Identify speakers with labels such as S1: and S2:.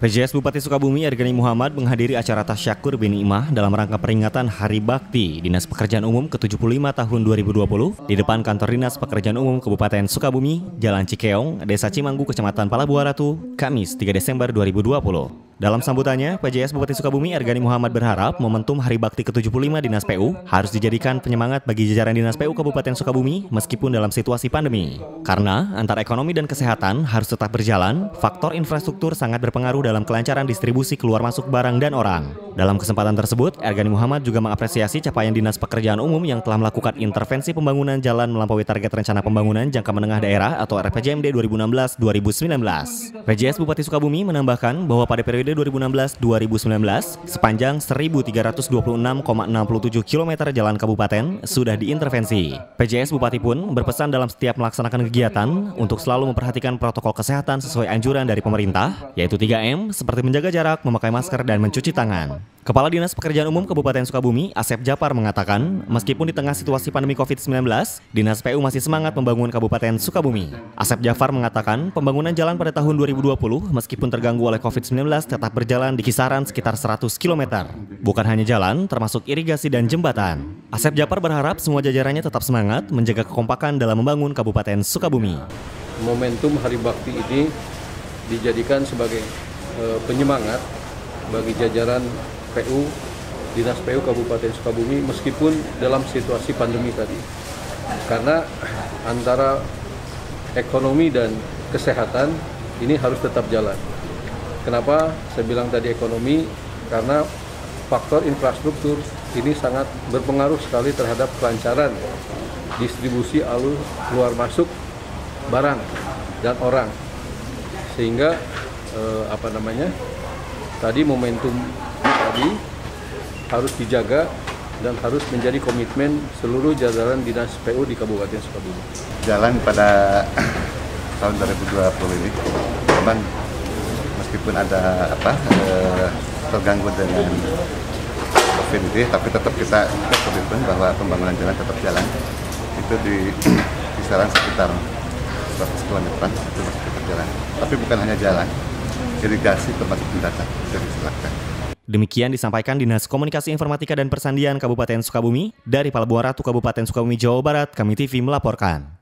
S1: PJS Bupati Sukabumi Ergani Muhammad menghadiri acara Tasyakur bin Imah dalam rangka peringatan Hari Bakti Dinas Pekerjaan Umum ke-75 tahun 2020 di depan kantor Dinas Pekerjaan Umum Kabupaten Sukabumi, Jalan Cikeong, Desa Cimanggu, Kecamatan Palabuhan Ratu, Kamis 3 Desember 2020. Dalam sambutannya, PJS Bupati Sukabumi Ergani Muhammad berharap momentum Hari Bakti ke-75 Dinas PU harus dijadikan penyemangat bagi jajaran Dinas PU Kabupaten Sukabumi meskipun dalam situasi pandemi. Karena antara ekonomi dan kesehatan harus tetap berjalan, faktor infrastruktur sangat berpengaruh dalam kelancaran distribusi keluar masuk barang dan orang. Dalam kesempatan tersebut, Ergani Muhammad juga mengapresiasi capaian Dinas Pekerjaan Umum yang telah melakukan intervensi pembangunan jalan melampaui target rencana pembangunan jangka menengah daerah atau RPJMD 2016-2019. PJS Bupati Sukabumi menambahkan bahwa pada periode periode 2016-2019, sepanjang 1.326,67 km jalan kabupaten sudah diintervensi. PJS Bupati pun berpesan dalam setiap melaksanakan kegiatan untuk selalu memperhatikan protokol kesehatan sesuai anjuran dari pemerintah, yaitu 3M, seperti menjaga jarak, memakai masker, dan mencuci tangan. Kepala Dinas Pekerjaan Umum Kabupaten Sukabumi, Asep Japar mengatakan, meskipun di tengah situasi pandemi COVID-19, Dinas PU masih semangat membangun Kabupaten Sukabumi. Asep Jafar mengatakan, pembangunan jalan pada tahun 2020 meskipun terganggu oleh COVID-19 tetap berjalan di kisaran sekitar 100 km. Bukan hanya jalan, termasuk irigasi dan jembatan. Asep Jafar berharap semua jajarannya tetap semangat menjaga kekompakan dalam membangun Kabupaten Sukabumi.
S2: Momentum Hari Bakti ini dijadikan sebagai uh, penyemangat bagi jajaran PU Dinas PU Kabupaten Sukabumi meskipun dalam situasi pandemi tadi. Karena antara ekonomi dan kesehatan ini harus tetap jalan. Kenapa saya bilang tadi ekonomi? Karena faktor infrastruktur ini sangat berpengaruh sekali terhadap kelancaran distribusi alur keluar masuk barang dan orang. Sehingga eh, apa namanya? Tadi momentum tadi harus dijaga dan harus menjadi komitmen seluruh jajaran dinas PU di Kabupaten Sukabumi.
S3: Jalan pada tahun 2020 ini, memang meskipun ada apa eh, terganggu dengan COVID ini, tapi tetap kita komitmen bahwa pembangunan jalan tetap jalan. Itu di kisaran sekitar 100 km itu masih tetap jalan. Tapi bukan hanya jalan, irigasi termasuk pendataan bisa disilakan.
S1: Demikian disampaikan Dinas Komunikasi Informatika dan Persandian Kabupaten Sukabumi dari Palabuhan Ratu Kabupaten Sukabumi Jawa Barat, kami TV melaporkan.